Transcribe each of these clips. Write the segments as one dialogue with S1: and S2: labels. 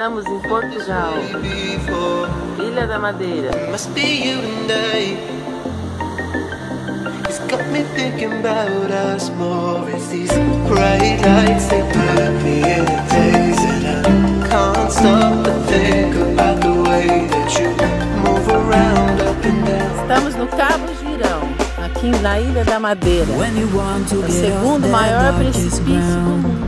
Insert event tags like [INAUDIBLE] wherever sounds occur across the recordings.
S1: Estamos em Portugal, Ilha da Madeira. Must be you tonight. It's got me thinking about us more. It's these bright lights that put me in a daze, and I can't stop but think about the way that you move around up and down. Estamos no Cabo Girão, aqui na Ilha da Madeira, o segundo maior precipício do mundo.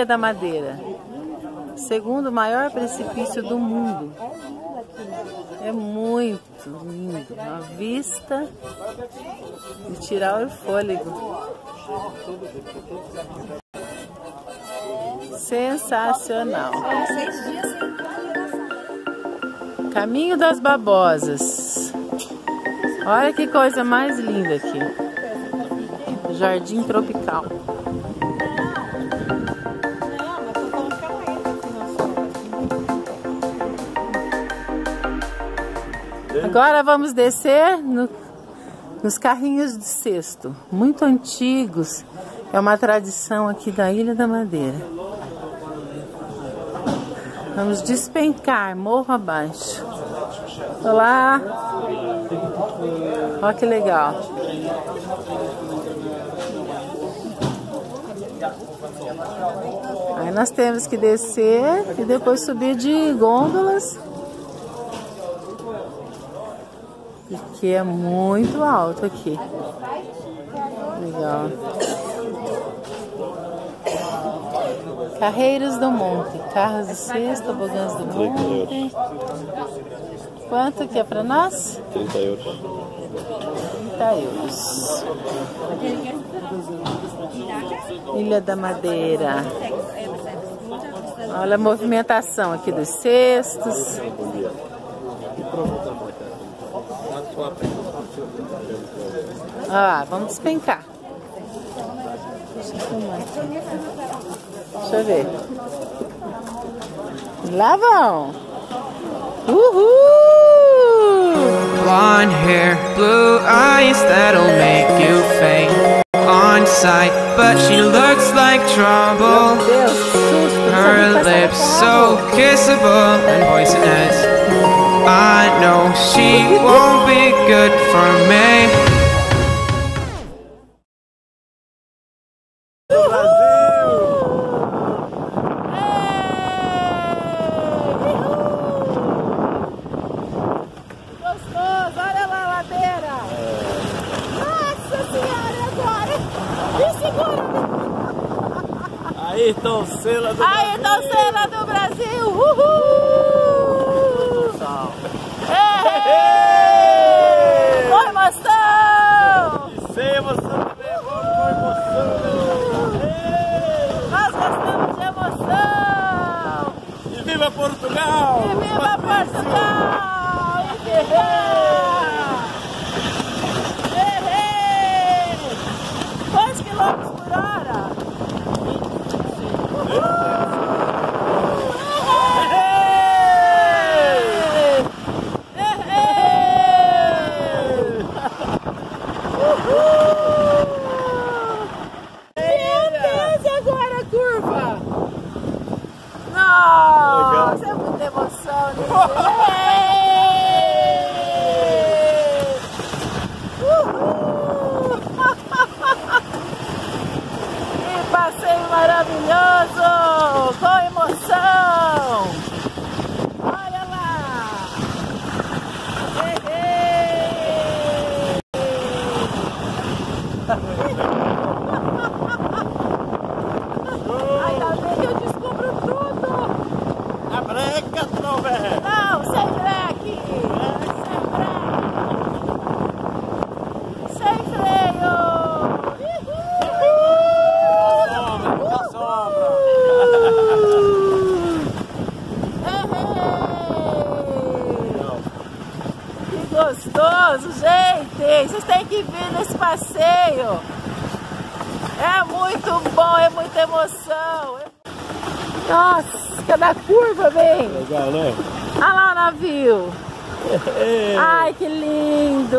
S1: Ilha da Madeira. Segundo maior precipício do mundo. É muito lindo. Uma vista de tirar o fôlego. Sensacional. Caminho das Babosas. Olha que coisa mais linda aqui. Jardim tropical. Agora vamos descer no- nos carrinhos de cesto, muito antigos. É uma tradição aqui da Ilha da Madeira. Vamos despencar morro abaixo. Olá! Olha que legal. Aí nós temos que descer e depois subir de gôndolas. Que é muito alto aqui. Legal. Carreiros do Monte, carros de cesto, tobogãs do monte. Quanto que é para nós?
S2: 30 euros.
S1: 30 euros. Ilha da Madeira. Olha a movimentação aqui dos cestos. Ah, vamos despencar. Deixa eu filmar aqui. Deixa eu ver. Lá vão. Uhul!
S3: Blonde hair, blue eyes that'll make you faint on sight. But she looks like trouble.
S1: Meu Deus, que susto! não sabia
S3: Her lips so kissable and poisonous. I know she won't be good for me.
S1: Gostoso, olha lá a ladeira. Nossa senhora, agora? Me segura.
S2: Aí estão Cela do
S1: Aí, Docena do Brasil. Uhul. Ei! Oi, emoção.
S2: Sem emoção também, vamos com emoção.
S1: Nós gostamos de emoção.
S2: E viva Portugal!
S1: Viva Portugal! E Oh! [LAUGHS] nesse passeio. É muito bom, é muita emoção. Nossa, cada curva, bem.
S2: Legal, né?
S1: Olha lá o navio. Ai, que lindo.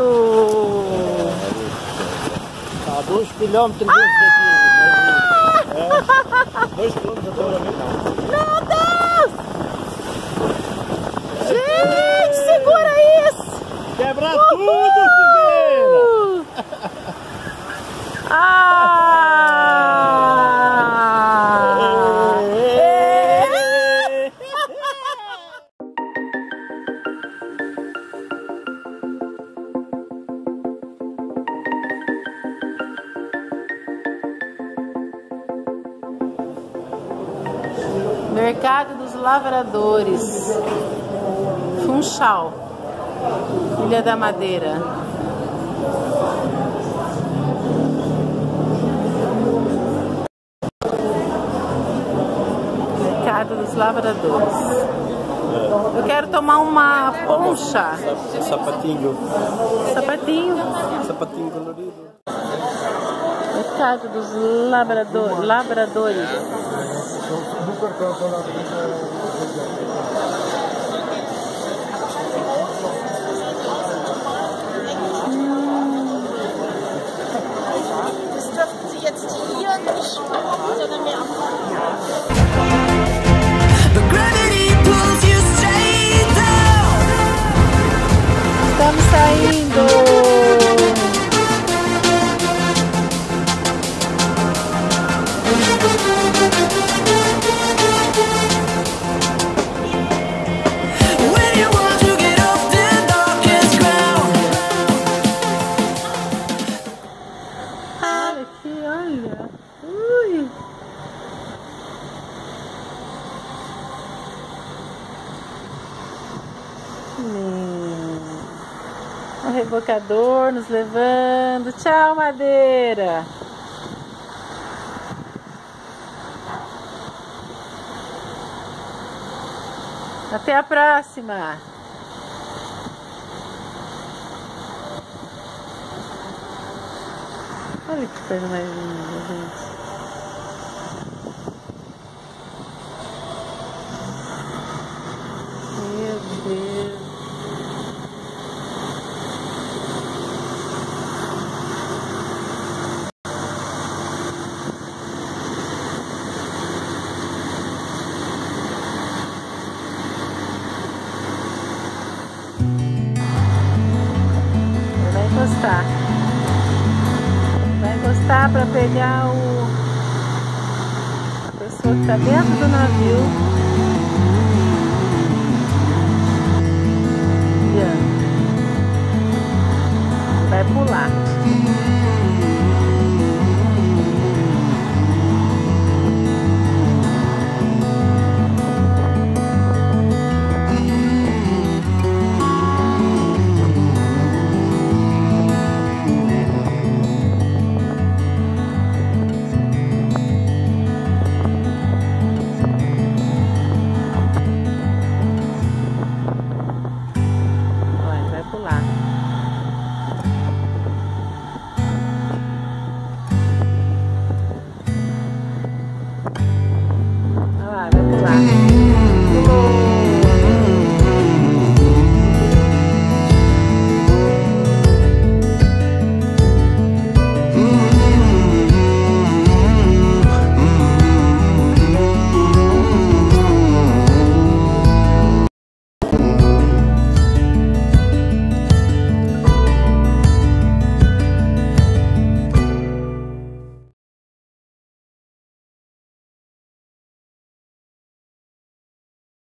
S2: Tá a dois quilômetros daqui. É, dois quilômetros até o
S1: Meu Deus! Gente, segura isso!
S2: Quebra tudo,
S1: Ah! Mercado dos Lavradores. Funchal. Ilha da Madeira. Mercado dos Lavradores. Eu quero tomar uma poncha.
S2: Sapatinho.
S1: Sapatinho.
S2: Sapatinho colorido.
S1: Mercado dos labrador, Labradores.
S4: Das dürften Sie jetzt hier nicht machen,
S1: Estamos saindo. O rebocador nos levando. Tchau, madeira. Até a próxima. Olha que coisa mais linda, gente. Para pegar o a pessoa que está dentro do navio